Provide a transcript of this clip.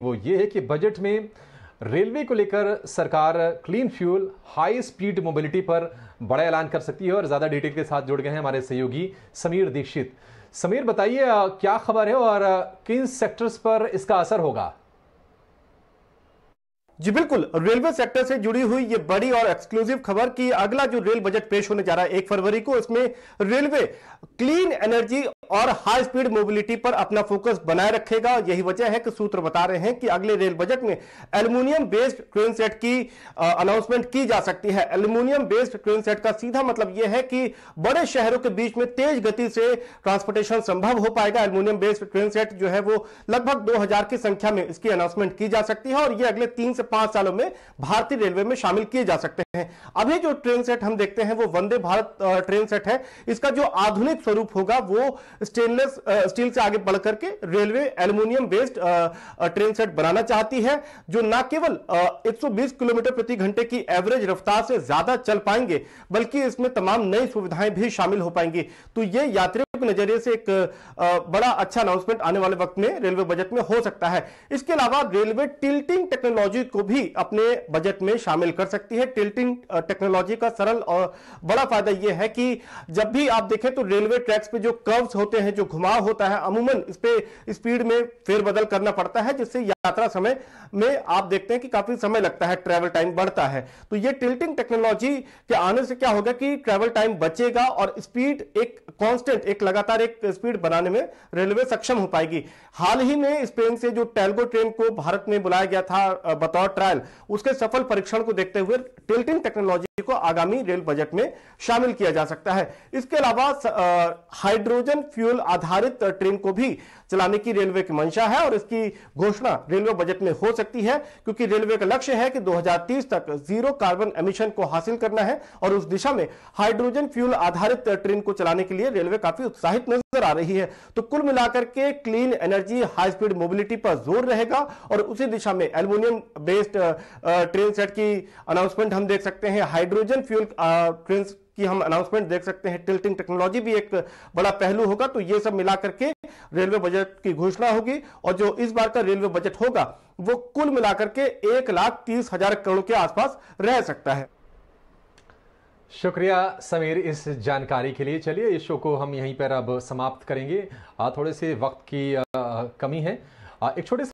वो ये है कि बजट में रेलवे को लेकर सरकार clean fuel high speed mobility पर बड़ा ऐलान कर सकती है और ज़्यादा डिटेल के साथ जुड़ गए हैं हमारे सहयोगी समीर दीक्षित। समीर, बताइए क्या खबर है और किन सेक्टर्स पर इसका असर होगा? जी बिल्कुल, रेलवे सेक्टर से जुड़ी हुई ये बड़ी और एक्सक्लूसिव खबर कि अगला जो रेल बजट पेश होने जा रहा है एक फरवरी को इसमें रेलवे क्लीन एनर्जी और हाई स्पीड मोबिलिटी पर अपना फोकस बनाए रखेगा। यही वजह है कि सूत्र बता रहे हैं कि अगले रेल बजट में एल्यूमिनियम बेस्ड ट्रेन सेट की अनाउंसमेंट की जा सकती है। एल्यूमिनियम बेस्ड ट्रेन सेट का सीधा मतलब यह है कि बड़े शहरों के बीच में तेज गति से ट्रांसपोर्टेशन संभव हो पाएगा। एल्यूमिनियम बेस्ड ट्रेन सेट जो है वो लगभग दो हज़ार की संख्या में इसकी अनाउंसमेंट की जा सकती है और यह अगले तीन से पाँच सालों में भारतीय रेलवे में शामिल किए जा सकते हैं। अभी जो ट्रेन सेट हम देखते हैं, वो वंदे भारत ट्रेन सेट है। इसका जो आधुनिक स्वरूप होगा, वो स्टेनलेस स्टील से आगे बढ़ करके railway aluminium based train set बनाना चाहती है, जो न केवल 120 किलोमीटर प्रति घंटे की एवरेज रफ्तार से ज़्यादा चल पाएँगे, बल्कि इसमें तमाम नई सुविधाएँ भी शामिल हो पाएँगी। तो ये यात्रियों के नज़रिए से एक बड़ा अच्छा अनाउंसमेंट आने वाले वक्त में रेलवे बजट में हो सकता है। इसके अलावा रेलवे टिल्टिंग टेक्नोलॉजी को भी अपने बजट में शामिल कर सकती है। टिल्टिंग टेक्नोलॉजी का सरल और बड़ा फ़ायदा यह है कि जब भी आप देखें तो रेलवे ट्रैक्स पे जो कर्व्स होते हैं, जो घुमाव होता है, अमूमन इस पे स्पीड में फेरबदल करना पड़ता है, जिससे यात्रा समय में आप देखते हैं कि काफ़ी समय लगता है ट्रेवल टाइम बढ़ता है। तो ये टिल्टिंग टेक्नोलॉजी के आने से क्या होगा कि ट्रेवल टाइम बचेगा और स्पीड एक कांस्टेंट एक लगातार एक स्पीड बनाने में रेलवे सक्षम हो पाएगी। हाल ही में स्पेन से जो टेलगो ट्रेन को भारत में बुलाया गया था बतौर ट्रायल उसके सफल परीक्षण को देखते हुए टिल्टिंग टेक्नोलॉजी को आगामी रेल बजट में शामिल किया जा सकता है। इसके अलावा हाइड्रोजन फ्यूल आधारित ट्रेन को भी चलाने की रेलवे की मंशा है और इसकी घोषणा रेलवे बजट में हो सकती है, क्योंकि रेलवे का लक्ष्य है कि 2030 तक ज़ीरो कार्बन एमिशन को हासिल करना है और उस दिशा में हाइड्रोजन फ्यूल आधारित ट्रेन को चलाने के लिए रेलवे काफ़ी उत्साहित नज़र आ रही है। तो कुल मिलाकर के clean energy high speed mobility पर ज़ोर रहेगा और उसी दिशा में एल्यूमिनियम बेस्ड ट्रेन सेट की अनाउंसमेंट हम देख सकते हैं। हाइड्रोजन फ्यूल ट्रेन की हम अनाउंसमेंट देख सकते हैं। टिल्टिंग टेक्नोलॉजी भी एक बड़ा पहलू होगा तो ये सब मिलाकर के रेलवे बजट की घोषणा होगी। और जो इस बार का रेलवे बजट होगा, वो कुल मिलाकर के एक लाख तीस हज़ार करोड़ के आसपास रह सकता है। शुक्रिया समीर इस जानकारी के लिए। चलिए, इस शो को हम यहीं पर अब समाप्त करेंगे। थोड़े से वक्त की कमी है। एक छोटे